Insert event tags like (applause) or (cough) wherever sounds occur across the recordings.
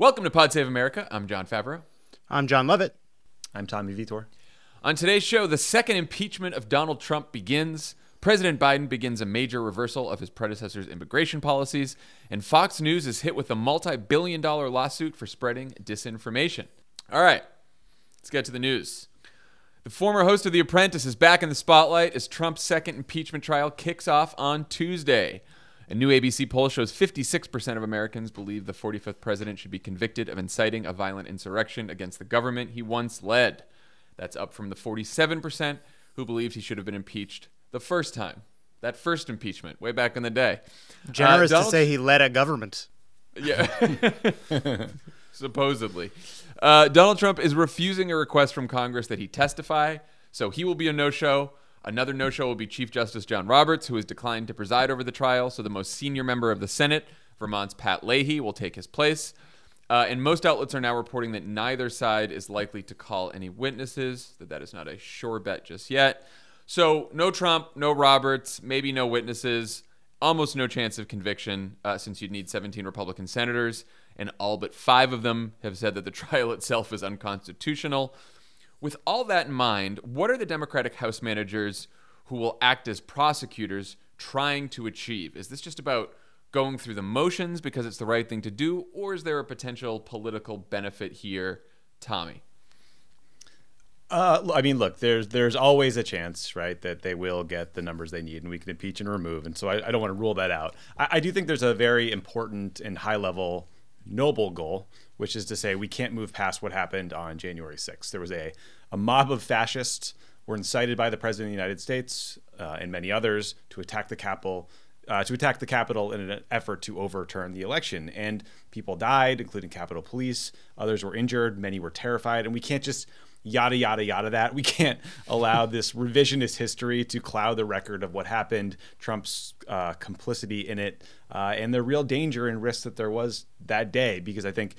Welcome to Pod Save America. I'm Jon Favreau. I'm Jon Lovett. I'm Tommy Vietor. On today's show, the second impeachment of Donald Trump begins. President Biden begins a major reversal of his predecessor's immigration policies, and Fox News is hit with a multi billion dollar lawsuit for spreading disinformation. All right, let's get to the news. The former host of The Apprentice is back in the spotlight as Trump's second impeachment trial kicks off on Tuesday. A new ABC poll shows 56% of Americans believe the 45th president should be convicted of inciting a violent insurrection against the government he once led. That's up from the 47% who believed he should have been impeached the first time. That first impeachment, way back in the day. Generous uh, to say he led a government. Yeah. (laughs) Supposedly. Uh, Donald Trump is refusing a request from Congress that he testify, so he will be a no show. Another no show will be Chief Justice John Roberts, who has declined to preside over the trial. So the most senior member of the Senate, Vermont's Pat Leahy, will take his place. Uh, and most outlets are now reporting that neither side is likely to call any witnesses, that that is not a sure bet just yet. So no Trump, no Roberts, maybe no witnesses, almost no chance of conviction uh, since you'd need 17 Republican senators, and all but five of them have said that the (laughs) trial itself is unconstitutional. With all that in mind, what are the Democratic House managers who will act as prosecutors trying to achieve? Is this just about going through the motions because it's the right thing to do, or is there a potential political benefit here, Tommy? Uh, I mean, look, there's there's always a chance, right, that they will get the numbers they need, and we can impeach and remove, and so I, I don't want to rule that out. I, I do think there's a very important and high level noble goal, which is to say we can't move past what happened on January 6th. There was a, a mob of fascists were incited by the president of the United States uh, and many others to attack the Capitol. Uh, to attack the Capitol in an effort to overturn the election. And people died, including Capitol Police. Others were injured. Many were terrified. And we can't just yada yada yada that we can't allow this revisionist history to cloud the record of what happened trump's uh, complicity in it uh, and the real danger and risk that there was that day because i think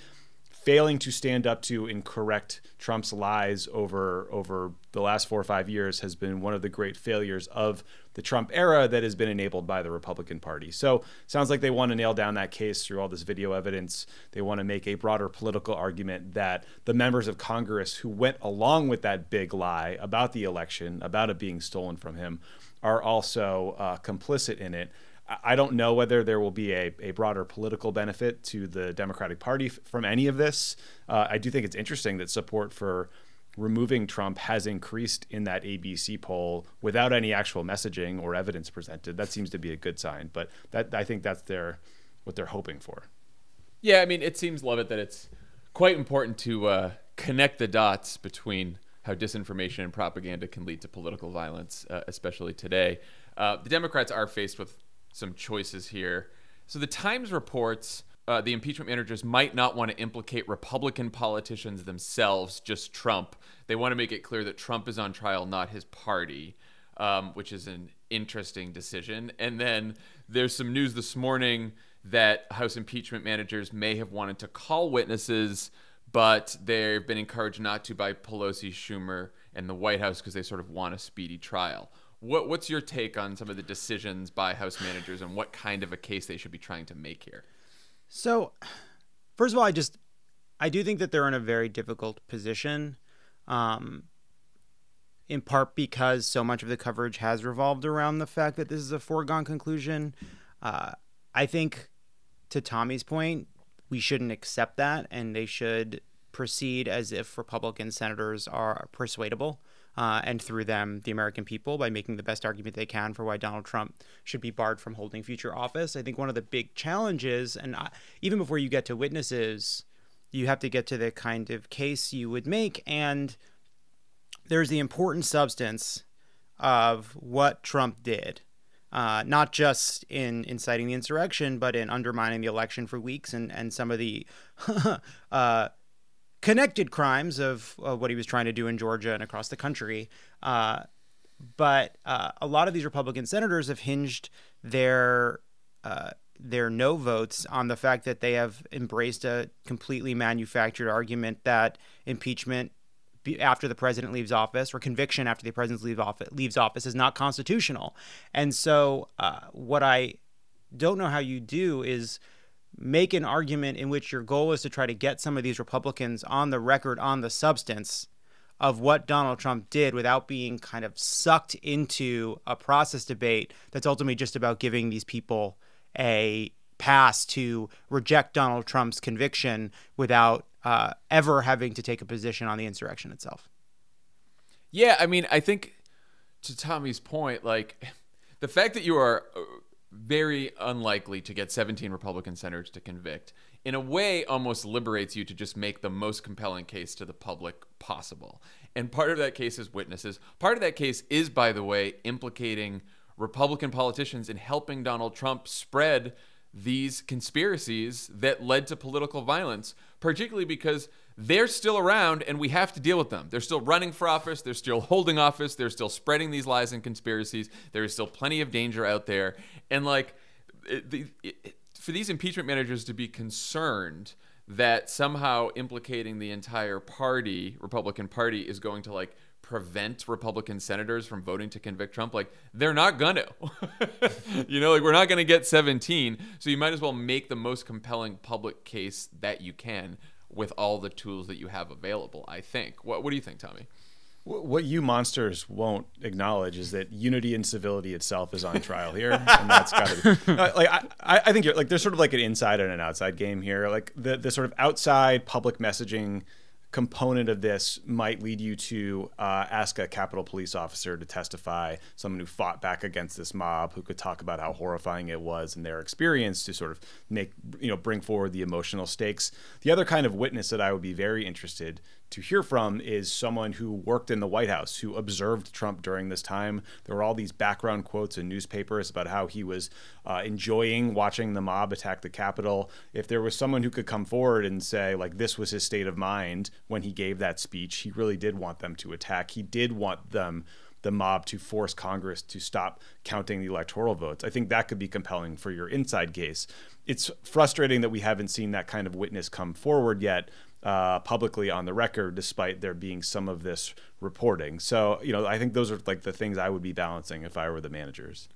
failing to stand up to and correct Trump's lies over over the last four or five years has been one of the great failures of the Trump era that has been enabled by the Republican Party. So sounds like they want to nail down that case through all this video evidence. They want to make a broader political argument that the members of Congress who went along with that big lie about the election, about it being stolen from him, are also uh, complicit in it. I don't know whether there will be a, a broader political benefit to the Democratic Party f- from any of this. Uh, I do think it's interesting that support for removing Trump has increased in that ABC poll without any actual messaging or evidence presented. That seems to be a good sign, but that I think that's their what they're hoping for. Yeah, I mean, it seems, Lovett, that it's quite important to uh, connect the dots between how disinformation and propaganda can lead to political violence, uh, especially today. Uh, the Democrats are faced with some choices here. So the Times reports uh, the impeachment managers might not want to implicate Republican politicians themselves, just Trump. They want to make it clear that Trump is on trial, not his party, um, which is an interesting decision. And then there's some news this morning that House impeachment managers may have wanted to call witnesses, but they've been encouraged not to by Pelosi, Schumer, and the White House because they sort of want a speedy trial. What, what's your take on some of the decisions by House managers and what kind of a case they should be trying to make here? So, first of all, I just I do think that they're in a very difficult position, um, in part because so much of the coverage has revolved around the fact that this is a foregone conclusion. Uh, I think, to Tommy's point, we shouldn't accept that, and they should proceed as if Republican senators are persuadable uh, and through them, the American people, by making the best argument they can for why Donald Trump should be barred from holding future office. I think one of the big challenges, and I, even before you get to witnesses, you have to get to the kind of case you would make. And there's the important substance of what Trump did. Uh, not just in inciting the insurrection, but in undermining the election for weeks and, and some of the (laughs) uh, connected crimes of, of, what he was trying to do in Georgia and across the country. Uh, but uh, a lot of these Republican senators have hinged their uh, their no votes on the fact that they have embraced a completely manufactured argument that impeachment after the president leaves office or conviction after the president leaves office, leaves office is not constitutional. And so, uh, what I don't know how you do is make an argument in which your goal is to try to get some of these Republicans on the record on the substance of what Donald Trump did without being kind of sucked into a process debate that's ultimately just about giving these people a pass to reject Donald Trump's conviction without uh, ever having to take a position on the insurrection itself. Yeah, I mean, I think to Tommy's point, like (laughs) the fact that you are uh, very unlikely to get 17 Republican senators to convict, in a way, almost liberates you to just make the most compelling case to the public possible. And part of that case is witnesses. Part of that case is, by the way, implicating Republican politicians in helping Donald Trump spread these conspiracies that led to political violence, particularly because they're still around and we have to deal with them. They're still running for office, they're still holding office, they're still spreading these lies and conspiracies. There is still plenty of danger out there. And like it, it, for these impeachment managers to be concerned that somehow implicating the entire party, Republican Party, is going to like prevent Republican senators from voting to convict Trump. Like, they're not gonna. (laughs) you know, like, we're not gonna get 17. So you might as well make the most compelling public case that you can with all the tools that you have available, I think. What, what do you think, Tommy? What you monsters won't acknowledge is that unity and civility itself is on trial here, (laughs) and that's got to be uh, like I, I think you're like there's sort of like an inside and an outside game here. Like the the sort of outside public messaging component of this might lead you to uh, ask a Capitol police officer to testify, someone who fought back against this mob, who could talk about how horrifying it was and their experience to sort of make, you know, bring forward the emotional stakes. The other kind of witness that I would be very interested to hear from is someone who worked in the White House, who observed Trump during this time. There were all these background quotes in newspapers about how he was uh, enjoying watching the mob attack the Capitol. If there was someone who could come forward and say, like, this was his state of mind when he gave that speech, he really did want them to attack. He did want them the mob to force Congress to stop counting the electoral votes. I think that could be compelling for your inside case. It's frustrating that we haven't seen that kind of witness come forward yet uh, publicly on the record, despite there being some of this reporting. So, you know, I think those are like the things I would be balancing if I were the managers.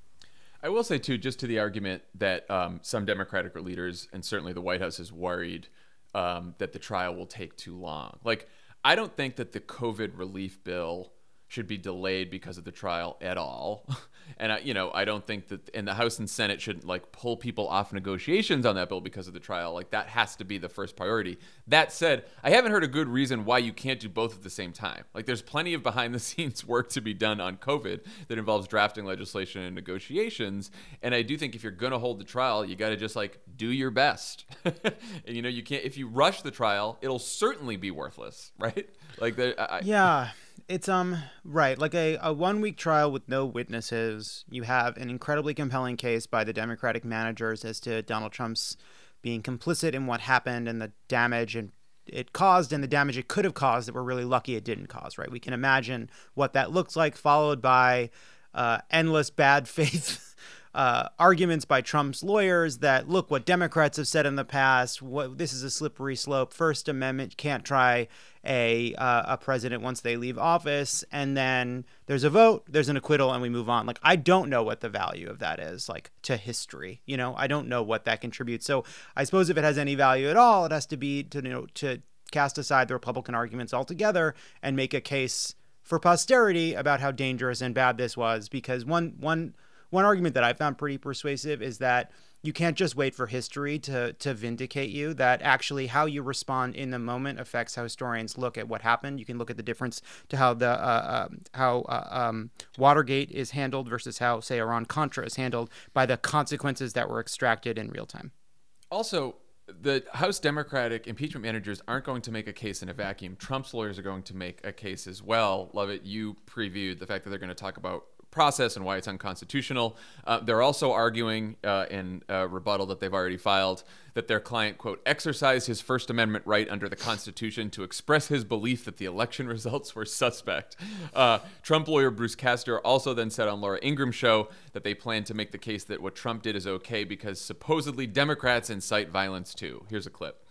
I will say too, just to the argument that um, some Democratic leaders and certainly the White House is worried um, that the trial will take too long. Like, I don't think that the COVID relief bill should be delayed because of the trial at all. (laughs) and I, you know, I don't think that and the House and Senate shouldn't like pull people off negotiations on that bill because of the trial. Like that has to be the first priority. That said, I haven't heard a good reason why you can't do both at the same time. Like there's plenty of behind the (laughs) scenes work to be done on COVID that involves drafting legislation and negotiations. And I do think if you're going to hold the trial, you got to just like do your best. and (laughs) you know, you can't if you rush the trial, it'll certainly be worthless, right? Like the I, Yeah it's um right like a, a one week trial with no witnesses. You have an incredibly compelling case by the democratic managers as to donald trump's being complicit in what happened and the damage and it caused and the damage it could have caused that we're really lucky it didn't cause right? We can imagine what that looks like followed by uh, endless bad (laughs) faith uh, arguments by Trump's lawyers that look what Democrats have said in the past. What this is a slippery slope. First Amendment can't try a uh, a president once they leave office, and then there's a vote, there's an acquittal, and we move on. Like I don't know what the value of that is, like to history. You know, I don't know what that contributes. So I suppose if it has any value at all, it has to be to you know to cast aside the Republican arguments altogether and make a case for posterity about how dangerous and bad this was because one one one argument that I found pretty persuasive is that you can't just wait for history to to vindicate you that actually how you respond in the moment affects how historians look at what happened you can look at the difference to how the uh, uh, how uh, um, Watergate is handled versus how say Iran Contra is handled by the consequences that were extracted in real time also the House Democratic impeachment managers aren't going to make a case in a vacuum. Trump's lawyers are going to make a case as well. Lovett. you previewed the fact that they're going to talk about process and why it's unconstitutional. Uh, they're also arguing uh, in a rebuttal that they've already filed that their client, quote, exercised his First Amendment right under the Constitution to express his belief that the election (laughs) results were suspect. Uh, Trump lawyer Bruce Castor also then said on Laura Ingraham's show that they plan to make the case that what Trump did is okay because supposedly Democrats incite violence too. Here's a clip.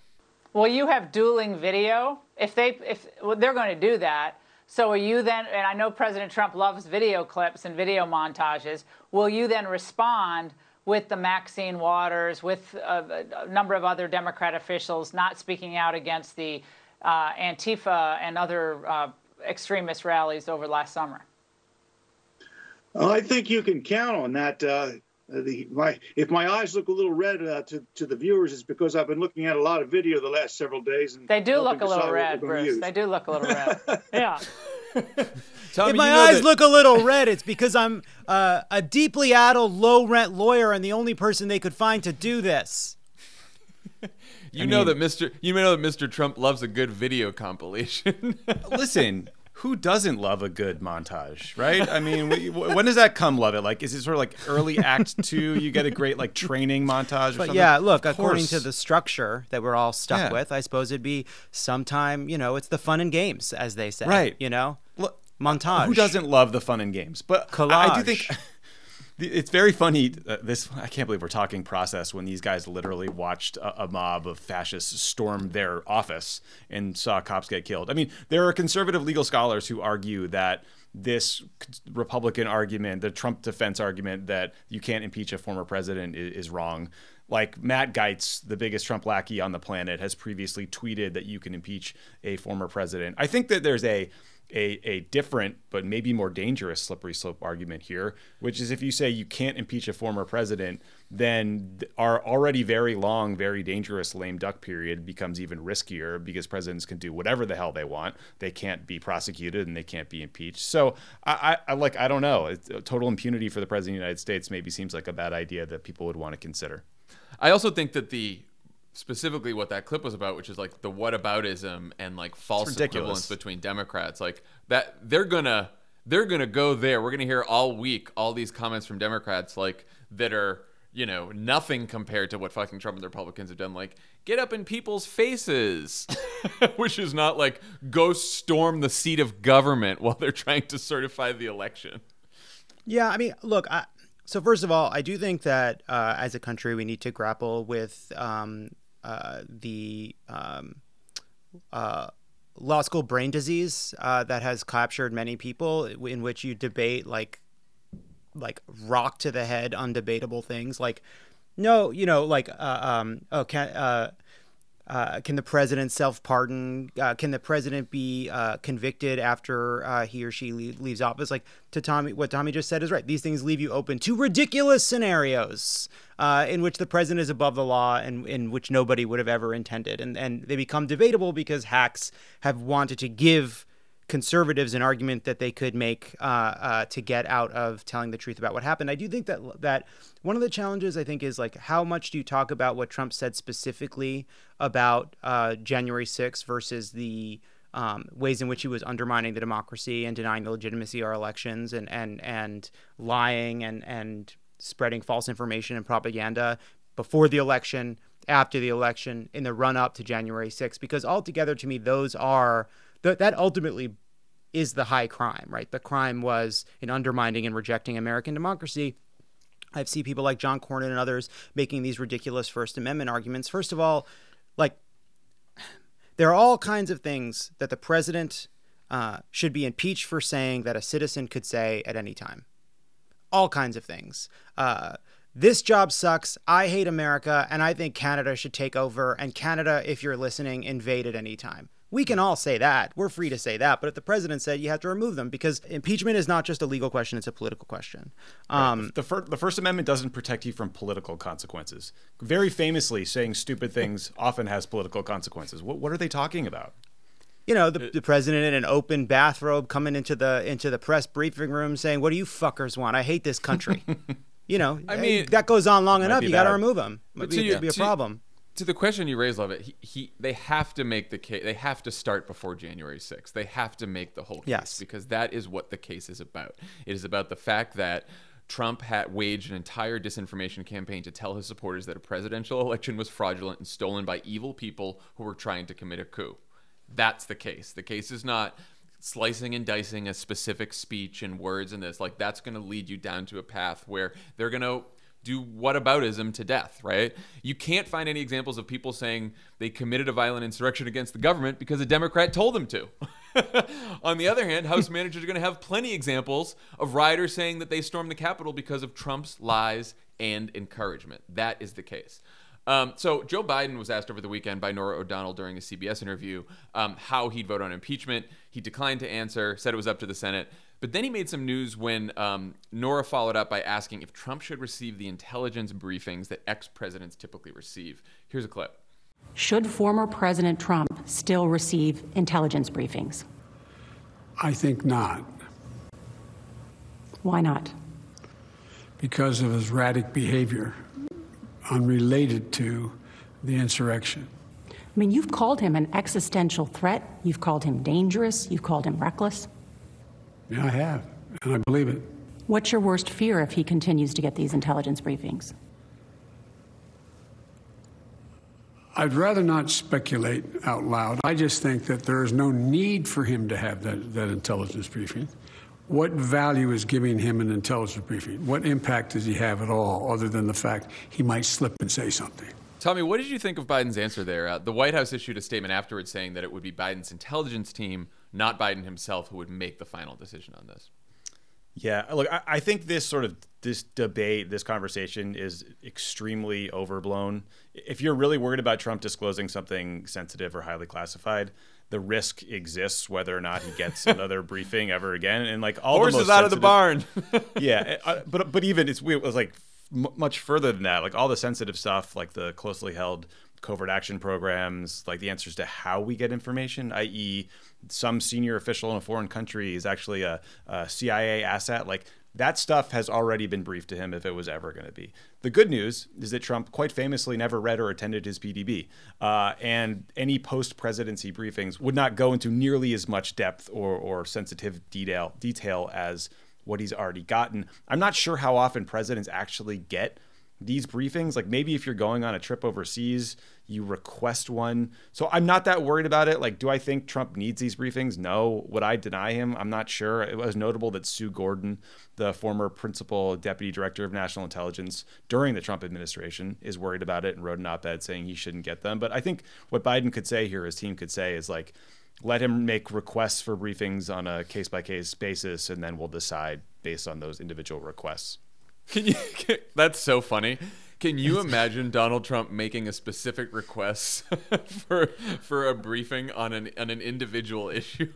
Well, you have dueling video. If they if well, they're going to do that, so are you then, and I know President Trump loves video clips and video montages, will you then respond with the Maxine Waters, with a, a number of other Democrat officials not speaking out against the uh, Antifa and other uh, extremist rallies over last summer? Well, I think you can count on that. Uh, the my if my eyes look a little red uh, to to the viewers, it's because I've been looking at a lot of video the last several days. And they do look a little red, Bruce. use. They do look a little red. (laughs) yeah. Tommy, if my you know eyes that- look a little red, it's because I'm uh, a deeply addled, low rent lawyer and the only person they could find to do this. you know that Mr. You know that Mr. Trump loves a good video compilation. Listen, who doesn't love a good montage, right? I mean, we, when does that come? Lovett? Like, is it sort of like early Act (laughs) Two? You get a great like training montage. Or But something? yeah, look, Of according to the structure that we're all stuck Yeah. with, I suppose it'd be sometime, you know, it's the fun and games, as they say. Right. You know? Look, Montage. Who doesn't love the fun and games? But I, I do think it's very funny. Uh, this I can't believe we're talking process when these guys literally watched a, a mob of fascists storm their office and saw cops get killed. I mean, there are conservative legal scholars who argue that this Republican argument, the Trump defense argument that you can't impeach a former president is, is wrong. Like Matt Gaetz, the biggest Trump lackey on the planet, has previously tweeted that you can impeach a former president. I think that there's a a, a different but maybe more dangerous slippery slope argument here, which is if you say you can't impeach a former president, then our already very long, very dangerous lame duck period becomes even riskier because presidents can do whatever the hell they want. They can't be prosecuted and they can't be impeached. So I, I, I like I don't know. It's, uh, total impunity for the president of the United States maybe seems like a bad idea that people would want to consider. I also think that the specifically what that clip was about, which is like the whataboutism and like false equivalence between Democrats, like that they're gonna they're gonna go there. We're gonna hear all week all these comments from Democrats like that are you know nothing compared to what fucking Trump and the Republicans have done. Like get up in people's faces, (laughs) which is not like go storm the seat of government while they're trying to certify the election. Yeah, I mean, look, I, so first of all, I do think that uh, as a country, we need to grapple with um, uh, the um, uh, law school brain disease uh, that has captured many people, in which you debate like like rock to the head, undebatable things like. No, you know, like, uh, um, oh, can, uh, can the president self pardon? Uh, can the president be uh, convicted after uh, he or she le- leaves office? Like to Tommy, what Tommy just said is right. These things leave you open to ridiculous scenarios uh, in which the president is above the law and in which nobody would have ever intended, and and they become debatable because hacks have wanted to give conservatives an argument that they could make uh, uh, to get out of telling the truth about what happened. I do think that that one of the challenges I think is like how much do you talk about what Trump said specifically about uh, January 6th versus the um, ways in which he was undermining the democracy and denying the legitimacy of our elections and and and lying and and spreading false information and propaganda before the election, after the election, in the run up to January 6th, because altogether to me those are th- that ultimately is the high crime, right? The crime was in undermining and rejecting American democracy. I've seen people like John Cornyn and others making these ridiculous First Amendment arguments. First of all, like there are all kinds of things that the president uh, should be impeached for saying that a citizen could say at any time. All kinds of things. Uh, this job sucks. I hate America, and I think Canada should take over. And Canada, if you're listening, invade at any time. We can all say that. We're free to say that. But if the president said you have to remove them, because impeachment is not just a legal question, it's a political question. Um, the, fir- the First Amendment doesn't protect you from political consequences. Very famously, saying stupid things often has political consequences. What, what are they talking about? you know, the, the president in an open bathrobe coming into the into the press briefing room saying, "What do you fuckers want? I hate this country." (laughs) you know, I mean- that goes on long enough. You got to bad. remove him. Might But be, to you- be a to- problem. To the question you raised, Lovett, he, he they have to make the case. They have to start before January 6th. They have to make the whole case Yes. because that is what the case is about. It is about the fact that Trump had waged an entire disinformation campaign to tell his supporters that a presidential election was fraudulent and stolen by evil people who were trying to commit a coup. That's the case. The case is not slicing and dicing a specific speech and words and this. Like that's going to lead you down to a path where they're going to do whataboutism to death, right? You can't find any examples of people saying they committed a violent insurrection against the government because a Democrat told them to. (laughs) On the other hand, House managers are going to have plenty examples of rioters saying that they stormed the Capitol because of Trump's lies and encouragement. That is the case. Um, so Joe Biden was asked over the weekend by Norah O'Donnell during a CBS interview um, how he'd vote on impeachment. He declined to answer, said it was up to the Senate. But then he made some news when um, Norah followed up by asking if Trump should receive the intelligence briefings that ex presidents typically receive. Here's a clip. Should former President Trump still receive intelligence briefings? I think not. Why not? Because of his erratic behavior unrelated to the insurrection. I mean, you've called him an existential threat. You've called him dangerous. You've called him reckless. Yeah, I have, and I believe it. What's your worst fear if he continues to get these intelligence briefings? I'd rather not speculate out loud. I just think that there is no need for him to have that, that intelligence briefing. What value is giving him an intelligence briefing? What impact does he have at all, other than the fact he might slip and say something? Tommy, what did you think of Biden's answer there? Uh, the White House issued a statement afterwards saying that it would be Biden's intelligence team, not Biden himself, who would make the final decision on this. Yeah, look, I, I think this sort of this debate, this conversation is extremely overblown. If you're really worried about Trump disclosing something sensitive or highly classified, the risk exists whether or not he gets (laughs) another briefing ever again. And like all horses the most out of the barn. (laughs) yeah, uh, but but even it's it was like much further than that. Like all the sensitive stuff, like the closely held covert action programs, like the answers to how we get information, i.e., some senior official in a foreign country is actually a, a CIA asset. Like that stuff has already been briefed to him if it was ever going to be. The good news is that Trump quite famously never read or attended his PDB, uh, and any post presidency briefings would not go into nearly as much depth or, or sensitive detail, detail as what he's already gotten. I'm not sure how often presidents actually get these briefings. Like maybe if you're going on a trip overseas, you request one. So I'm not that worried about it. Like, do I think Trump needs these briefings? No. Would I deny him? I'm not sure. It was notable that Sue Gordon, the former principal deputy director of national intelligence during the Trump administration, is worried about it and wrote an op ed saying he shouldn't get them. But I think what Biden could say here, his team could say, is like, let him make requests for briefings on a case by case basis, and then we'll decide based on those individual requests. Can you? (laughs) Can, that's so funny. Can you imagine Donald Trump making a specific request (laughs) for for a briefing on an on an individual issue?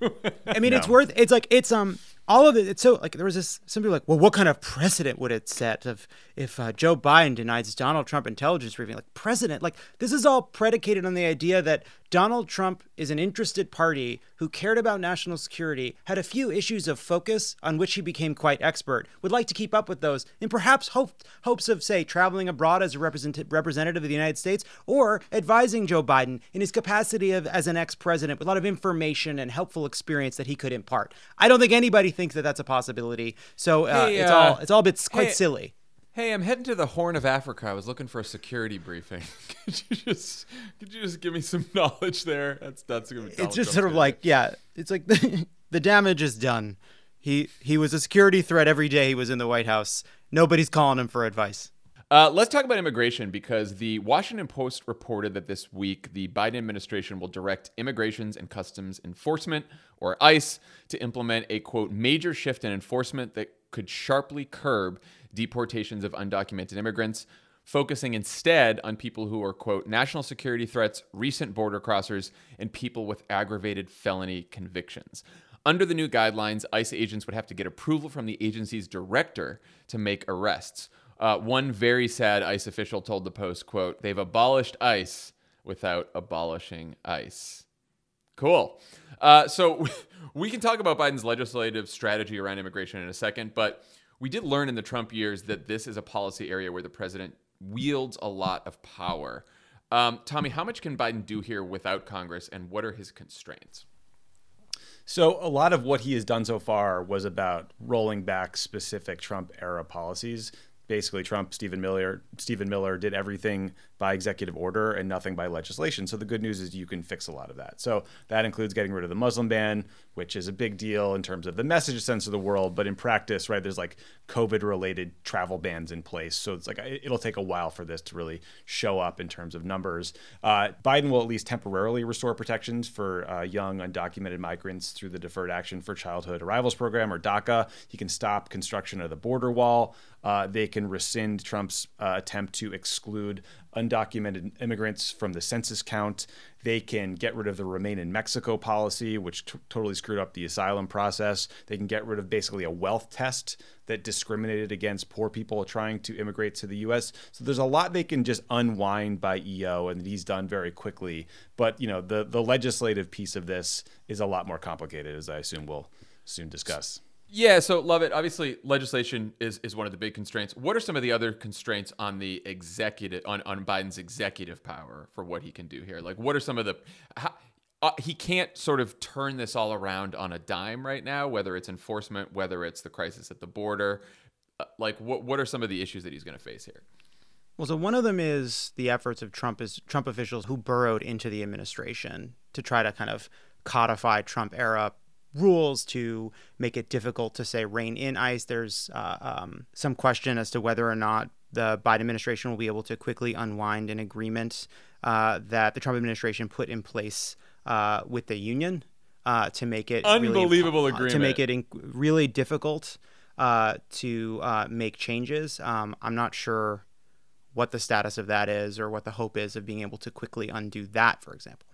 I mean, no. it's worth. It's like it's um all of it. It's so like there was this. Some people like, well, what kind of precedent would it set of if uh, Joe Biden denies Donald Trump intelligence briefing? Like president, like this is all predicated on the idea that Donald Trump is an interested party who cared about national security, had a few issues of focus on which he became quite expert, would like to keep up with those, and perhaps hope, hopes of, say, traveling abroad as a represent- representative of the United States or advising Joe Biden in his capacity of as an ex president with a lot of information and helpful experience that he could impart. I don't think anybody thinks that that's a possibility. So uh, hey, it's uh, all it's all a bit quite hey, silly. Hey, I'm heading to the Horn of Africa. I was looking for a security briefing. (laughs) could you just could you just give me some (laughs) knowledge there? That's that's gonna be. It's just sort of like yeah, it's like the, (laughs) the damage is done. He he was a security threat every day he was in the White House. Nobody's calling him for advice. Uh, let's talk about immigration because the Washington Post reported that this week the Biden administration will direct Immigrations and Customs Enforcement, or ICE, to implement a quote major shift in enforcement that could sharply curb deportations of undocumented immigrants, focusing instead on people who are, quote, national security threats, recent border crossers, and people with aggravated felony convictions. Under the new guidelines, ICE agents would have to get approval from the agency's director to make arrests. Uh, one very sad ICE official told the Post, quote, they've abolished ICE without abolishing ICE. Cool. Uh, so (laughs) we can talk about Biden's legislative strategy around immigration in a second, but we did learn in the Trump years that this is a policy area where the president wields a lot of power. Um, Tommy, how much can Biden do here without Congress, and what are his constraints? So, a lot of what he has done so far was about rolling back specific Trump era policies. Basically, Trump, Stephen Miller, Stephen Miller did everything by executive order and nothing by legislation. So the good news is you can fix a lot of that. So that includes getting rid of the Muslim ban, which is a big deal in terms of the message sense of the world, but in practice, right, there's like COVID related travel bans in place. So it's like it'll take a while for this to really show up in terms of numbers. Uh, Biden will at least temporarily restore protections for uh, young undocumented migrants through the Deferred Action for Childhood Arrivals Program or DACA. He can stop construction of the border wall. Uh, they can rescind Trump's uh, attempt to exclude undocumented immigrants from the census count. They can get rid of the Remain in Mexico policy, which t- totally screwed up the asylum process. They can get rid of basically a wealth test that discriminated against poor people trying to immigrate to the U.S. So there's a lot they can just unwind by EO, and he's done very quickly. But you know, the the legislative piece of this is a lot more complicated, as I assume we'll soon discuss. Yeah, so Lovett. Obviously, legislation is, is one of the big constraints. What are some of the other constraints on the executive on, on Biden's executive power for what he can do here? Like, what are some of the how, uh, he can't sort of turn this all around on a dime right now, whether it's enforcement, whether it's the crisis at the border. Uh, like, what what are some of the issues that he's going to face here? Well, so one of them is the efforts of Trump is Trump officials who burrowed into the administration to try to kind of codify Trump era rules to make it difficult to say rein in ICE. There's uh, um, some question as to whether or not the Biden administration will be able to quickly unwind an agreement uh, that the Trump administration put in place uh, with the union uh, to make it unbelievable really, agreement to make it really difficult uh, to uh, make changes. Um, I'm not sure what the status of that is or what the hope is of being able to quickly undo that, for example.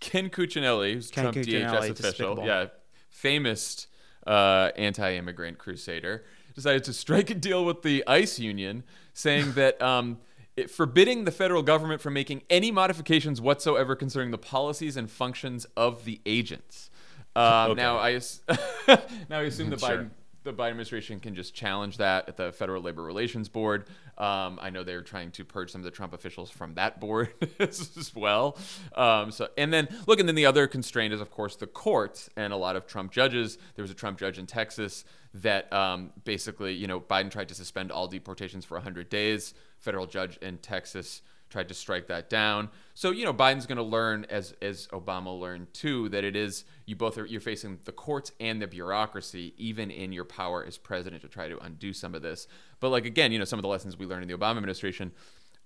Ken Cuccinelli, who's Ken Trump Cuccinelli, DHS official, despicable. yeah, famous uh, anti-immigrant crusader, decided to strike a deal with the ICE union, saying (laughs) that. Um, it, forbidding the federal government from making any modifications whatsoever concerning the policies and functions of the agents. Um, (laughs) okay. Now I (laughs) now I assume the sure. Biden the Biden administration can just challenge that at the Federal Labor Relations Board. Um, I know they're trying to purge some of the Trump officials from that board (laughs) as well. Um, so, and then look, and then the other constraint is, of course, the courts and a lot of Trump judges. There was a Trump judge in Texas that um, basically, you know, Biden tried to suspend all deportations for 100 days. Federal judge in Texas tried to strike that down. So you know Biden's going to learn as as Obama learned too that it is you both are you're facing the courts and the bureaucracy even in your power as president to try to undo some of this. But like again, you know some of the lessons we learned in the Obama administration,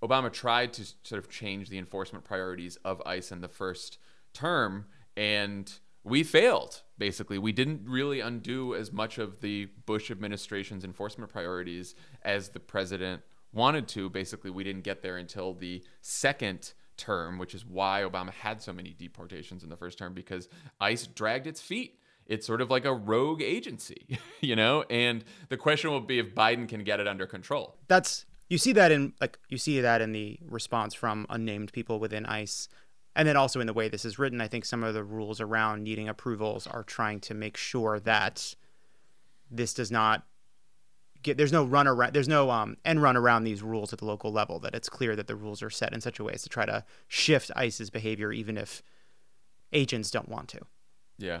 Obama tried to sort of change the enforcement priorities of ICE in the first term and we failed basically we didn't really undo as much of the bush administration's enforcement priorities as the president wanted to. Basically, we didn't get there until the second term, which is why Obama had so many deportations in the first term because ICE dragged its feet. It's sort of like a rogue agency, (laughs) you know? And the question will be if Biden can get it under control. That's you see that in like you see that in the response from unnamed people within ICE. And then also in the way this is written, I think some of the rules around needing approvals are trying to make sure that this does not get there's no run around there's no um end run around these rules at the local level that it's clear that the rules are set in such a way as to try to shift ICE's behavior even if agents don't want to. Yeah.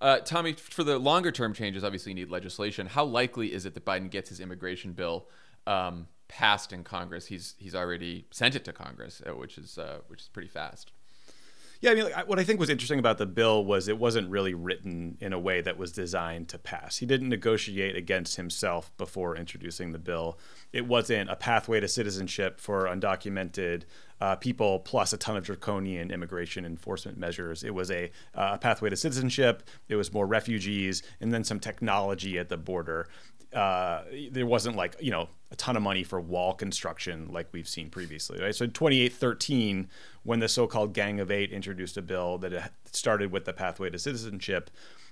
Uh, Tommy, for the longer term changes, obviously you need legislation. How likely is it that Biden gets his immigration bill um, passed in Congress? He's he's already sent it to Congress, uh, which is uh, which is pretty fast. Yeah, I mean, like, what I think was interesting about the bill was it wasn't really written in a way that was designed to pass. He didn't negotiate against himself before introducing the bill. It wasn't a pathway to citizenship for undocumented uh, people plus a ton of draconian immigration enforcement measures. It was a, uh, pathway to citizenship. It was more refugees and then some technology at the border. Uh, there wasn't like you know a ton of money for wall construction like we've seen previously. Right? So in 2813, when the so-called Gang of Eight introduced a bill that started with the pathway to citizenship,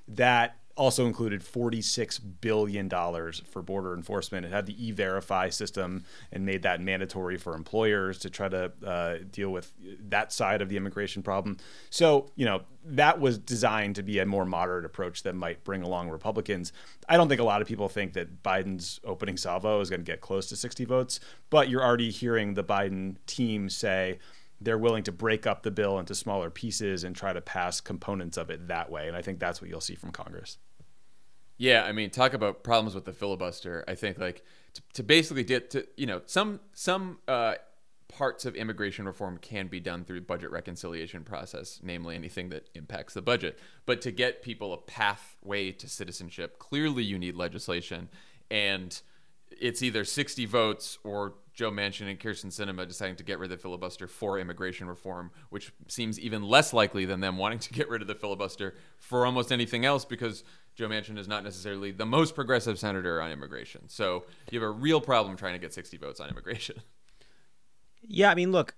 that also included $46 billion for border enforcement. It had the e verify system and made that mandatory for employers to try to uh, deal with that side of the immigration problem. So, you know, that was designed to be a more moderate approach that might bring along Republicans. I don't think a lot of people think that Biden's opening salvo is going to get close to 60 votes, but you're already hearing the Biden team say, they're willing to break up the bill into smaller pieces and try to pass components of it that way. And I think that's what you'll see from Congress. Yeah, I mean, talk about problems with the filibuster. I think like to, to basically get to you know some some uh, parts of immigration reform can be done through budget reconciliation process, namely anything that impacts the budget. But to get people a pathway to citizenship, clearly you need legislation, and it's either 60 votes or Joe Manchin and Kyrsten Sinema deciding to get rid of the filibuster for immigration reform, which seems even less likely than them wanting to get rid of the filibuster for almost anything else because Joe Manchin is not necessarily the most progressive senator on immigration. So you have a real problem trying to get 60 votes on immigration. (laughs) Yeah, I mean, look,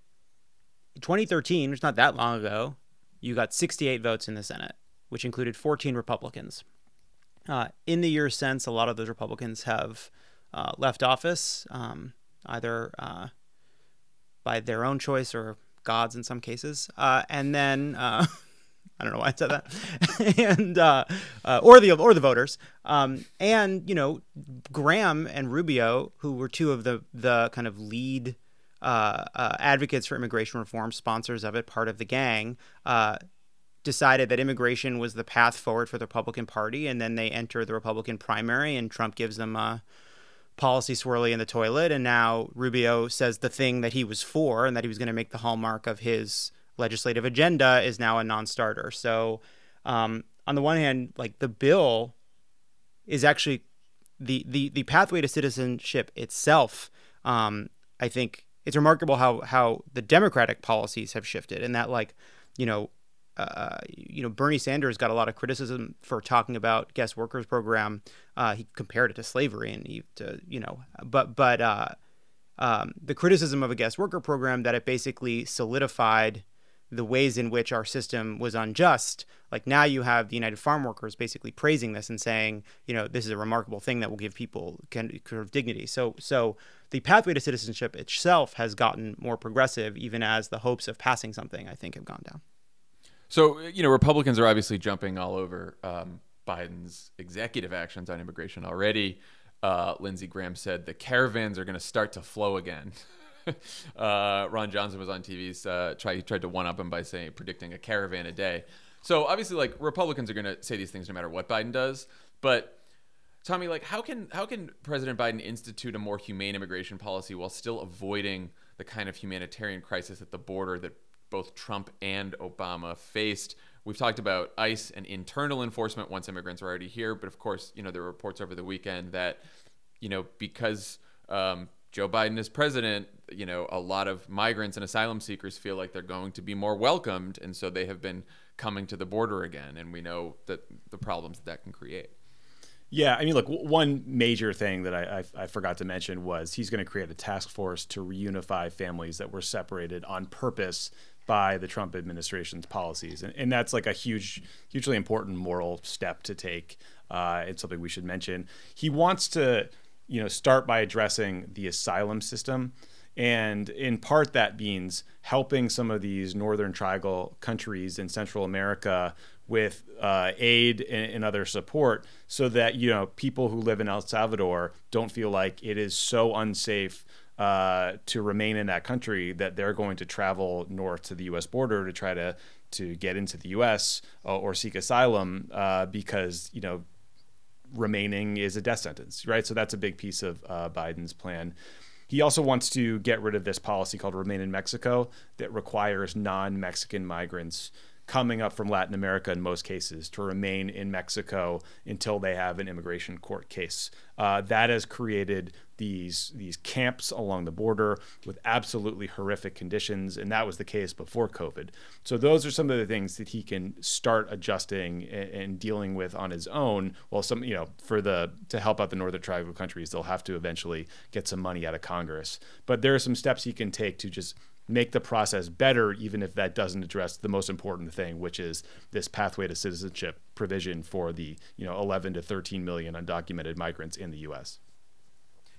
2013, which is not that long ago, you got 68 votes in the Senate, which included 14 Republicans. Uh, in the years since, a lot of those Republicans have uh, left office, um, either uh, by their own choice or God's in some cases. Uh, and then uh, (laughs) I don't know why I said that, (laughs) and uh, uh, or the or the voters, um, and you know Graham and Rubio, who were two of the the kind of lead uh, advocates for immigration reform, sponsors of it, part of the gang. Decided that immigration was the path forward for the Republican Party, and then they enter the Republican primary, and Trump gives them a policy swirly in the toilet, and now Rubio says the thing that he was for and that he was going to make the hallmark of his legislative agenda is now a non-starter. So, um, on the one hand, like the bill is actually the the the pathway to citizenship itself. Um, I think it's remarkable how how the Democratic policies have shifted, and that like you know. Uh, you know, Bernie Sanders got a lot of criticism for talking about guest workers program. Uh, he compared it to slavery, and he, to you know, but but uh, um, the criticism of a guest worker program that it basically solidified the ways in which our system was unjust. Like now you have the United Farm Workers basically praising this and saying, you know, this is a remarkable thing that will give people kind of dignity. So, so the pathway to citizenship itself has gotten more progressive, even as the hopes of passing something, I think, have gone down. So, you know, Republicans are obviously jumping all over um, Biden's executive actions on immigration already. Uh, Lindsey Graham said the caravans are going to start to flow again. (laughs) uh, Ron Johnson was on TV. Uh, try, he tried to one up him by saying predicting a caravan a day. So obviously, like Republicans are going to say these things no matter what Biden does. But Tommy, like, how can how can President Biden institute a more humane immigration policy while still avoiding the kind of humanitarian crisis at the border that both Trump and Obama faced? We've talked about ICE and internal enforcement once immigrants are already here, but of course, you know, there were reports over the weekend that, you know, because um, Joe Biden is president, you know, a lot of migrants and asylum seekers feel like they're going to be more welcomed, and so they have been coming to the border again, and we know that the problems that, that can create. Yeah, I mean, look, one major thing that I, I, I forgot to mention was he's going to create a task force to reunify families that were separated on purpose by the Trump administration's policies, and, and that's like a huge, hugely important moral step to take. Uh, it's something we should mention. He wants to you know, start by addressing the asylum system. And in part, that means helping some of these Northern Triangle countries in Central America with uh, aid and, and, other support so that, you know, people who live in El Salvador don't feel like it is so unsafe uh, to remain in that country that they're going to travel north to the U.S. border to try to to get into the U.S. Uh, or seek asylum uh, because you know remaining is a death sentence, right? So that's a big piece of uh, Biden's plan. He also wants to get rid of this policy called Remain in Mexico that requires non Mexican migrants coming up from Latin America in most cases to remain in Mexico until they have an immigration court case. Uh, that has created these these camps along the border with absolutely horrific conditions, and that was the case before COVID. So those are some of the things that he can start adjusting and, and dealing with on his own. Well, some you know for the to help out the Northern Triangle countries, they'll have to eventually get some money out of Congress. But there are some steps he can take to just make the process better, even if that doesn't address the most important thing, which is this pathway to citizenship provision for the you know 11 to 13 million undocumented migrants in the U.S.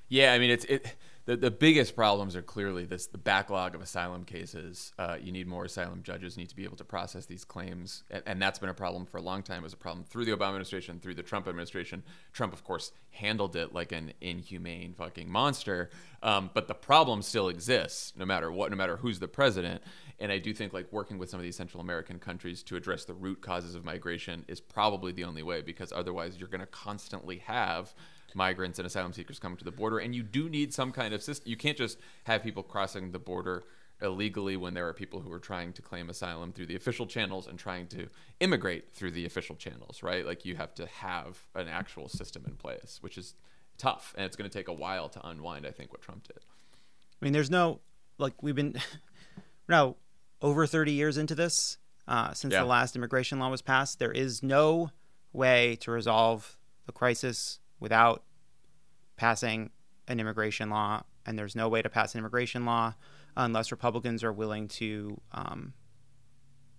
Yeah, I mean it's it. The, the biggest problems are clearly this the backlog of asylum cases. Uh, you need more asylum judges. Need to be able to process these claims, and, and, that's been a problem for a long time. It was a problem through the Obama administration, through the Trump administration. Trump, of course, handled it like an inhumane fucking monster. Um, but the problem still exists, no matter what, no matter who's the president. And I do think like working with some of these Central American countries to address the root causes of migration is probably the only way, because otherwise you're going to constantly have migrants and asylum seekers coming to the border. And you do need some kind of system. You can't just have people crossing the border illegally when there are people who are trying to claim asylum through the official channels and trying to immigrate through the official channels, right? Like you have to have an actual system in place, which is tough and it's going to take a while to unwind, I think, what Trump did. I mean, there's no, like, we've been (laughs) now over 30 years into this uh, since Yeah. the last immigration law was passed. There is no way to resolve the crisis without passing an immigration law, and there's no way to pass an immigration law unless Republicans are willing to um,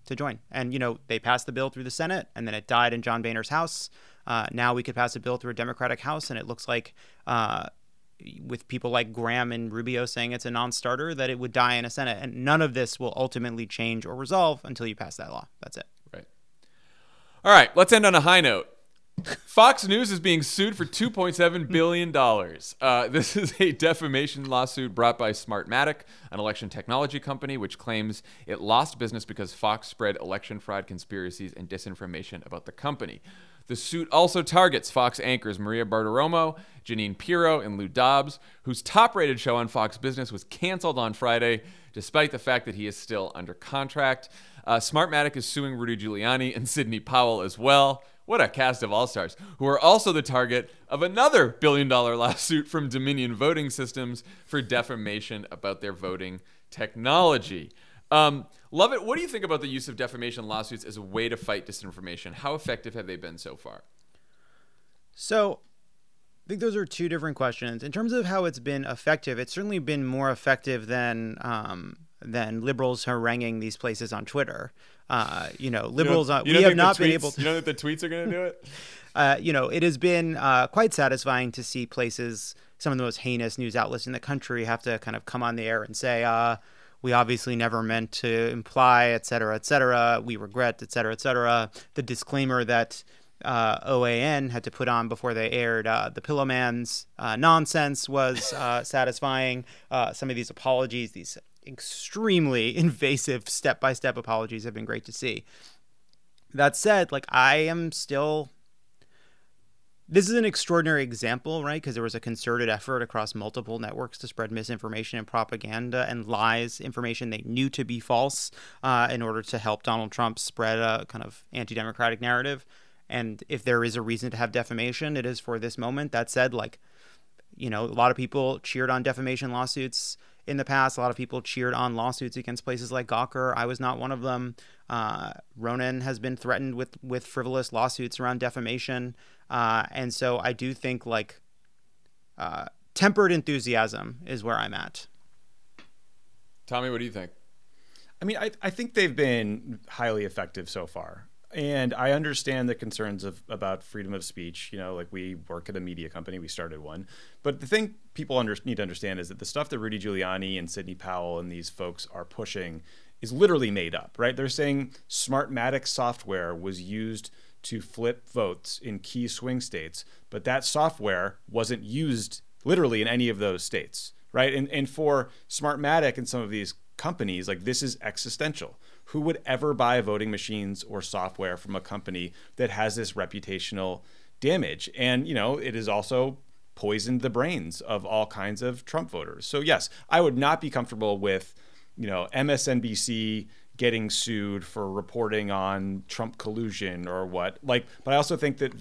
to join. And you know, they passed the bill through the Senate, and then it died in John Boehner's House. Uh, now we could pass a bill through a Democratic House, and it looks like. Uh, with people like Graham and Rubio saying it's a non-starter, that it would die in a Senate, and none of this will ultimately change or resolve until you pass that law. That's it. Right. All right, let's end on a high note. Fox News is being sued for $2.7 billion. Uh, this is a defamation lawsuit brought by Smartmatic, an election technology company, which claims it lost business because Fox spread election fraud conspiracies and disinformation about the company. The suit also targets Fox anchors Maria Bartiromo, Jeanine Pirro, and Lou Dobbs, whose top rated show on Fox Business was canceled on Friday, despite the fact that he is still under contract. Uh, Smartmatic is suing Rudy Giuliani and Sidney Powell as well. What a cast of all stars, who are also the target of another billion dollar lawsuit from Dominion Voting Systems for defamation about their voting technology. Um, Lovett. What do you think about the use of defamation lawsuits as a way to fight disinformation? How effective have they been so far? So, I think those are two different questions. In terms of how it's been effective, it's certainly been more effective than um, than liberals haranguing these places on Twitter. Uh, you know, liberals. uh, we have not been able to. You know that the tweets are going to do it? (laughs) uh, you know, it has been uh, quite satisfying to see places, some of the most heinous news outlets in the country, have to kind of come on the air and say, uh, we obviously never meant to imply, et cetera, et cetera. We regret, et cetera, et cetera. The disclaimer that uh, OAN had to put on before they aired uh, the Pillowman's uh, nonsense was uh, satisfying. Uh, some of these apologies, these extremely (laughs) invasive step by step apologies, have been great to see. That said, like I am still this is an extraordinary example, right? Because there was a concerted effort across multiple networks to spread misinformation and propaganda and lies, information they knew to be false, uh, in order to help Donald Trump spread a kind of anti democratic narrative. And if there is a reason to have defamation, it is for this moment. That said, like, you know, a lot of people cheered on defamation lawsuits in the past. A lot of people cheered on lawsuits against places like Gawker. I was not one of them. Uh, Ronan has been threatened with with frivolous lawsuits around defamation, uh, and so I do think like uh, tempered enthusiasm is where I'm at. Tommy, what do you think? I mean, I, I think they've been highly effective so far. And I understand the concerns of about freedom of speech. You know, like we work at a media company, we started one. But the thing people under, need to understand is that the stuff that Rudy Giuliani and Sidney Powell and these folks are pushing is literally made up, right? They're saying Smartmatic software was used to flip votes in key swing states, but that software wasn't used literally in any of those states, right? And and for Smartmatic and some of these companies, like this is existential. Who would ever buy voting machines or software from a company that has this reputational damage? And you know, it is also poisoned the brains of all kinds of Trump voters. So yes, I would not be comfortable with, you know, MSNBC getting sued for reporting on Trump collusion or what. Like, but I also think that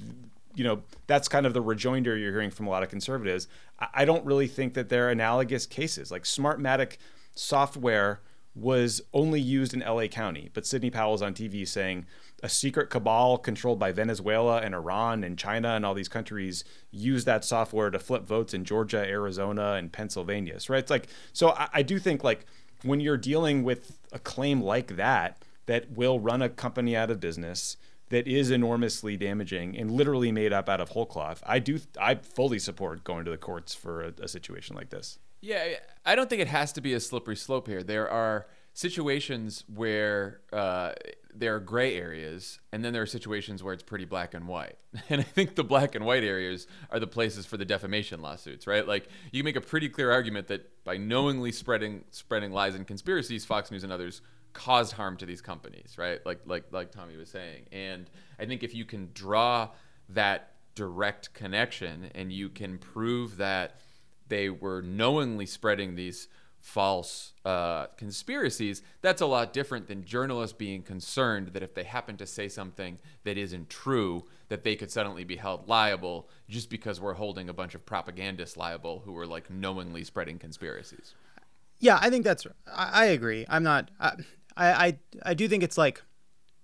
you know that's kind of the rejoinder you're hearing from a lot of conservatives. I I don't really think that they're analogous cases. Like Smartmatic software was only used in LA County, but Sidney Powell's on TV saying a secret cabal controlled by Venezuela and Iran and China and all these countries use that software to flip votes in Georgia, Arizona, and Pennsylvania. So right? it's like so I, I do think like when you're dealing with a claim like that that will run a company out of business that is enormously damaging and literally made up out of whole cloth. I do I fully support going to the courts for a, a situation like this. Yeah, I don't think it has to be a slippery slope here. There are situations where uh, there are gray areas, and then there are situations where it's pretty black and white. (laughs) And I think the black and white areas are the places for the defamation lawsuits, right? Like you make a pretty clear argument that by knowingly spreading spreading lies and conspiracies, Fox News and others caused harm to these companies, right? Like like like Tommy was saying. And I think if you can draw that direct connection and you can prove that they were knowingly spreading these false uh, conspiracies, that's a lot different than journalists being concerned that if they happen to say something that isn't true, that they could suddenly be held liable just because we're holding a bunch of propagandists liable who are like knowingly spreading conspiracies. Yeah, I think that's. I, I agree. I'm not. I, I I do think it's like,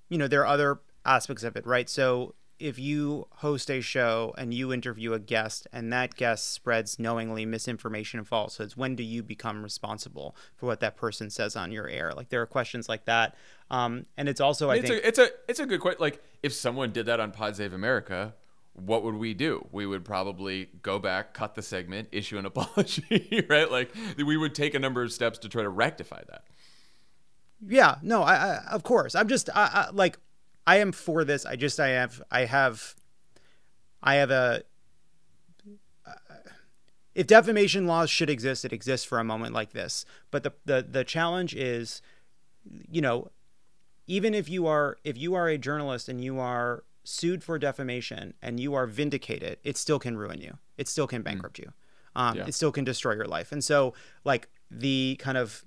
you know, there are other aspects of it, right? So if you host a show and you interview a guest and that guest spreads knowingly misinformation and falsehoods, when do you become responsible for what that person says on your air? Like there are questions like that, um, and it's also I it's think a, it's a it's a good question. Like if someone did that on Pod Save America, what would we do? We would probably go back, cut the segment, issue an (laughs) apology, right? Like we would take a number of steps to try to rectify that. Yeah, no, I, I of course. I'm just I, I, like I am for this. I just I have I have I have a uh, if defamation laws should exist, it exists for a moment like this. But the the the challenge is, you know, even if you are if you are a journalist and you are sued for defamation and you are vindicated, it still can ruin you. It still can bankrupt you. Um, Yeah. It still can destroy your life. And so, like the kind of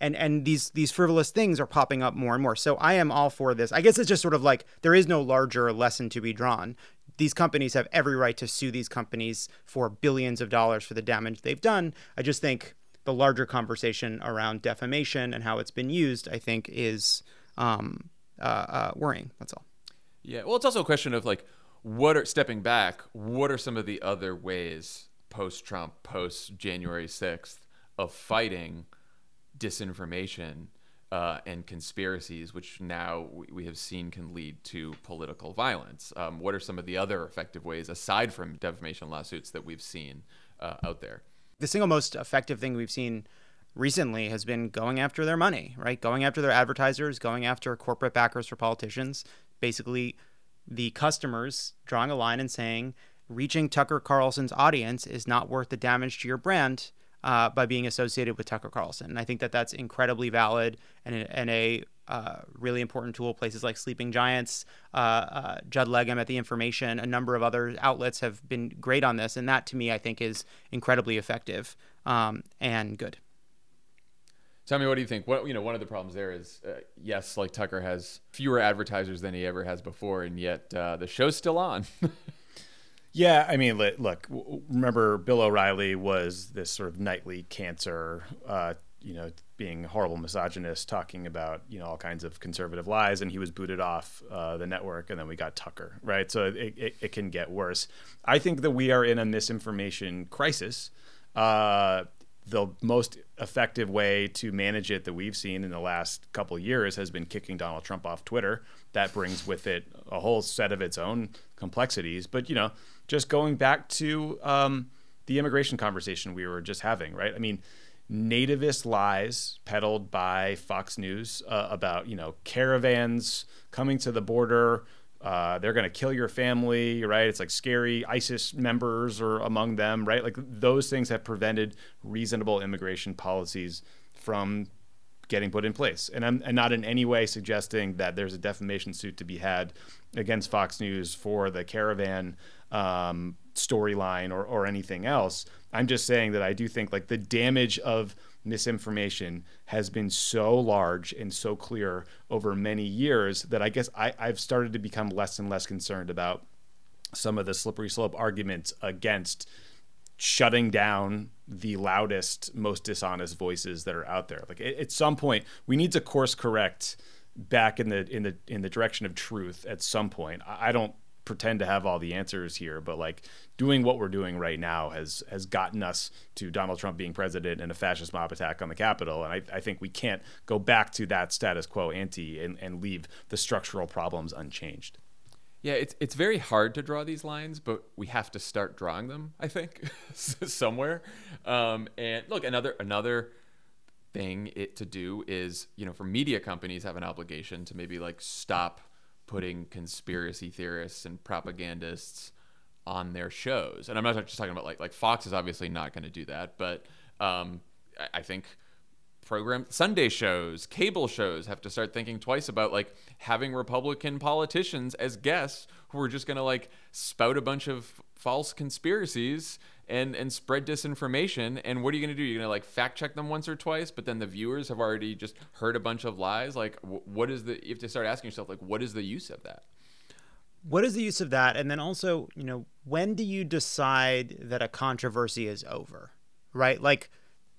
and and these these frivolous things are popping up more and more. So I am all for this. I guess it's just sort of like there is no larger lesson to be drawn. These companies have every right to sue these companies for billions of dollars for the damage they've done. I just think the larger conversation around defamation and how it's been used, I think, is um, uh, uh, worrying. That's all. Yeah. Well, it's also a question of like, what are stepping back? What are some of the other ways post Trump, post January sixth, of fighting disinformation uh, and conspiracies, which now we, have seen can lead to political violence? Um, what are some of the other effective ways aside from defamation lawsuits that we've seen uh, out there? the single most effective thing we've seen recently has been going after their money, right? Going after their advertisers, going after corporate backers for politicians. Basically, the customers drawing a line and saying, reaching Tucker Carlson's audience is not worth the damage to your brand uh, by being associated with Tucker Carlson. And I think that that's incredibly valid and and a uh, really important tool. Places like Sleeping Giants, uh, uh, Judd Legum at The Information, a number of other outlets have been great on this. And that to me, I think, is incredibly effective um, and good. Tommy, what do you think? What you know, one of the problems there is, uh, yes, like Tucker has fewer advertisers than he ever has before, and yet uh, the show's still on. (laughs) Yeah, I mean, look, remember Bill O'Reilly was this sort of nightly cancer, uh, you know, being a horrible misogynist, talking about you know all kinds of conservative lies, and he was booted off uh, the network, and then we got Tucker, right? So it, it, it can get worse. I think that we are in a misinformation crisis. Uh, the most effective way to manage it that we've seen in the last couple years has been kicking Donald Trump off Twitter. That brings with it a whole set of its own complexities. But you know, just going back to um, the immigration conversation we were just having, right? I mean, nativist lies peddled by Fox News uh, about you know caravans coming to the border. Uh, they're going to kill your family, right? It's like scary ISIS members are among them, right? Like those things have prevented reasonable immigration policies from getting put in place. And I'm and not in any way suggesting that there's a defamation suit to be had against Fox News for the caravan um, storyline or, or anything else. I'm just saying that I do think like the damage of misinformation has been so large and so clear over many years that I guess I, I've started to become less and less concerned about some of the slippery slope arguments against shutting down the loudest, most dishonest voices that are out there. Like at, some point, we need to course correct back in the in the in the direction of truth. At some point, I don't pretend to have all the answers here, but like doing what we're doing right now has has gotten us to Donald Trump being president and a fascist mob attack on the Capitol. And I, I think we can't go back to that status quo ante and, and leave the structural problems unchanged. Yeah, it's it's very hard to draw these lines, but we have to start drawing them. I think (laughs) somewhere. Um, and look, another another thing it to do is you know for media companies have an obligation to maybe like stop putting conspiracy theorists and propagandists on their shows. And I'm not just talking about like like Fox is obviously not going to do that, but um, I, I think program Sunday shows, cable shows have to start thinking twice about like having Republican politicians as guests who are just going to like spout a bunch of false conspiracies and and spread disinformation. And what are you going to do? You're going to like fact check them once or twice but then the viewers have already just heard a bunch of lies? Like what is the you have to start asking yourself like what is the use of that? What is the use of that? And then also you know when do you decide that a controversy is over right? Like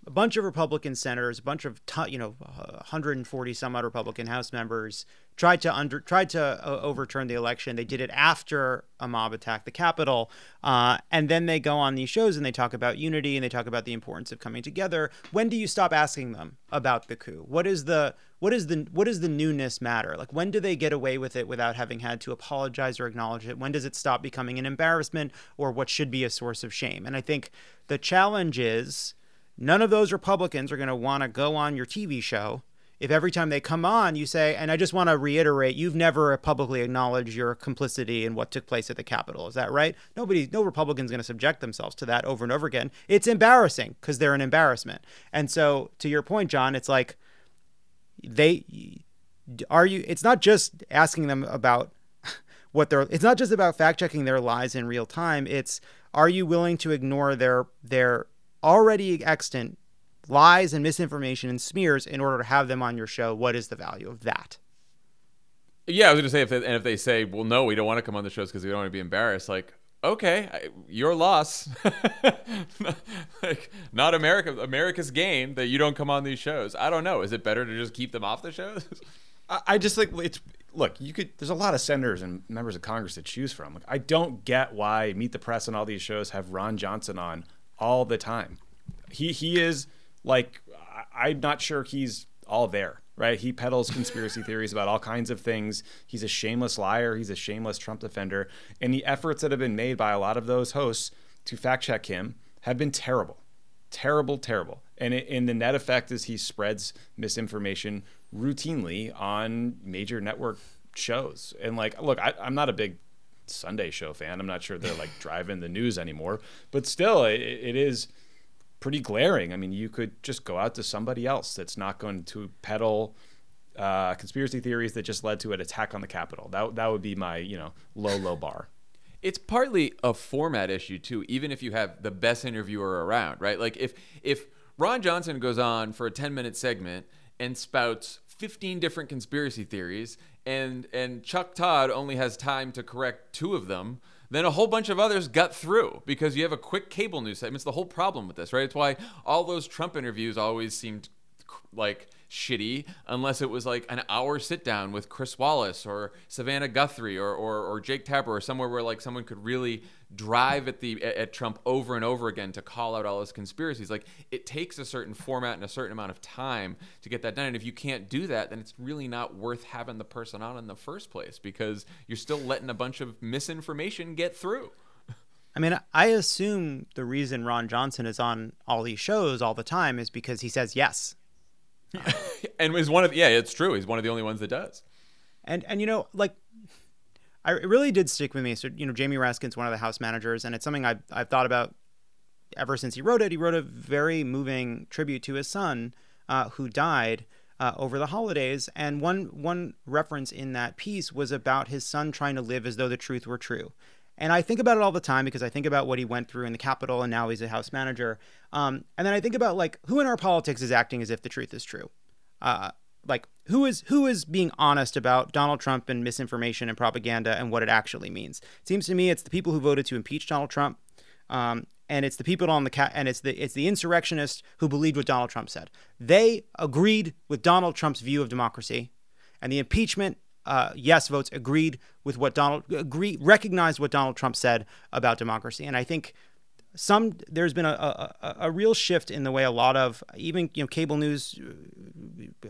a bunch of Republican senators, a bunch of you know, 140 some odd Republican House members tried to under tried to uh, overturn the election. They did it after a mob attacked the Capitol, uh, and then they go on these shows and they talk about unity and they talk about the importance of coming together. When do you stop asking them about the coup? What is the what is the what does the newness matter? Like when do they get away with it without having had to apologize or acknowledge it? When does it stop becoming an embarrassment or what should be a source of shame? And I think the challenge is None of those Republicans are going to want to go on your TV show if every time they come on you say, and I just want to reiterate, you've never publicly acknowledged your complicity in what took place at the Capitol. Is that right? Nobody, no Republican's going to subject themselves to that over and over again. It's embarrassing because they're an embarrassment. And so, to your point, Jon, it's like they are you. It's not just asking them about what they're. It's not just about fact checking their lies in real time. It's are you willing to ignore their their already extant lies and misinformation and smears in order to have them on your show. What is the value of that? Yeah, I was going to say, if they, and if they say, well, no, we don't want to come on the shows because we don't want to be embarrassed, like, okay, your loss. (laughs) like, not America, America's gain that you don't come on these shows. I don't know. Is it better to just keep them off the shows? (laughs) I just like it's look. You could. There's a lot of senators and members of Congress to choose from. Like, I don't get why Meet the Press and all these shows have Ron Johnson on all the time. He he is like I'm not sure he's all there, right? He peddles conspiracy (laughs) theories about all kinds of things. He's a shameless liar. He's a shameless Trump defender. And the efforts that have been made by a lot of those hosts to fact check him have been terrible, terrible, terrible. And in the net effect is he spreads misinformation routinely on major network shows. And like, look, I, I'm not a big Sunday show fan. I'm not sure they're like driving the news anymore, but still, it, it is pretty glaring. I mean, you could just go out to somebody else that's not going to peddle uh, conspiracy theories that just led to an attack on the Capitol. That that would be my you know low low bar. It's partly a format issue too. Even if you have the best interviewer around, right? Like if if Ron Johnson goes on for a 10 minute segment and spouts 15 different conspiracy theories and and Chuck Todd only has time to correct two of them, then a whole bunch of others got through because you have a quick cable news segment. It's the whole problem with this, right? It's why all those Trump interviews always seemed like shitty unless it was like an hour sit down with Chris Wallace or Savannah Guthrie or, or, or Jake Tapper or somewhere where like someone could really drive at the at Trump over and over again to call out all his conspiracies. Like it takes a certain format and a certain amount of time to get that done. And if you can't do that, then it's really not worth having the person on in the first place because you're still letting a bunch of misinformation get through. I mean, I assume the reason Ron Johnson is on all these shows all the time is because he says yes. (laughs) and is one of yeah, it's true. He's one of the only ones that does. And and you know, like I it really did stick with me. So, you know, Jamie Raskin's one of the house managers and it's something I've I've thought about ever since he wrote it. He wrote a very moving tribute to his son, uh, who died uh, over the holidays. And one one reference in that piece was about his son trying to live as though the truth were true. And I think about it all the time because I think about what he went through in the Capitol and now he's a House manager. Um, and then I think about like who in our politics is acting as if the truth is true. Uh, like who is who is being honest about Donald Trump and misinformation and propaganda and what it actually means. It seems to me it's the people who voted to impeach Donald Trump, um, and it's the people on the cat and it's the it's the insurrectionists who believed what Donald Trump said. They agreed with Donald Trump's view of democracy, and the impeachment uh, yes votes agreed with what Donald agree recognized what Donald Trump said about democracy, and I think some there's been a, a, a, real shift in the way a lot of even you know cable news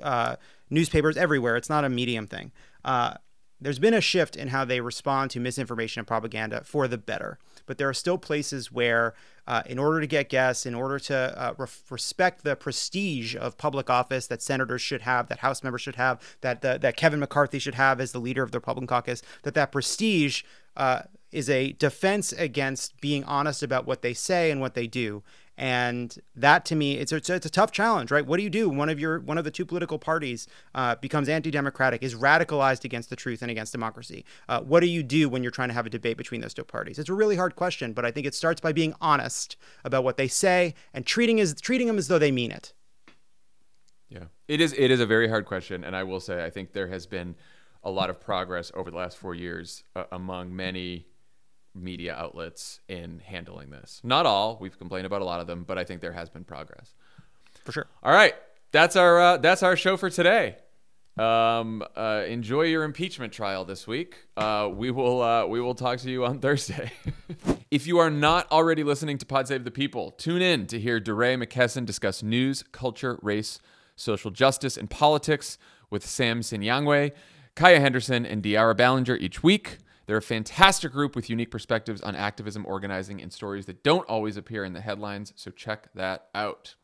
uh, newspapers everywhere it's not a medium thing. Uh, there's been a shift in how they respond to misinformation and propaganda for the better. But there are still places where uh, in order to get guests in order to uh, re- respect the prestige of public office that senators should have that house members should have that the, that kevin mccarthy should have as the leader of the republican caucus that that prestige uh, is a defense against being honest about what they say and what they do. and that to me it's a, it's a, tough challenge right? What do you do one of your one of the two political parties uh, becomes anti-democratic is radicalized against the truth and against democracy? Uh, what do you do when you're trying to have a debate between those two parties? It's a really hard question but i think it starts by being honest about what they say and treating as treating them as though they mean it. Yeah. It is it is a very hard question and i will say i think there has been a lot of progress over the last four years uh, among many media outlets in handling this. Not all. We've complained about a lot of them, but I think there has been progress. For sure. All right, that's our uh, that's our show for today. Um, uh, enjoy your impeachment trial this week. Uh, we will uh, we will talk to you on Thursday. (laughs) if you are not already listening to Pod Save the People, tune in to hear DeRay McKesson discuss news, culture, race, social justice, and politics with Sam Sinyangwe, Kaya Henderson, and De'Ara Balenger each week. They're a fantastic group with unique perspectives on activism, organizing, and stories that don't always appear in the headlines, so check that out.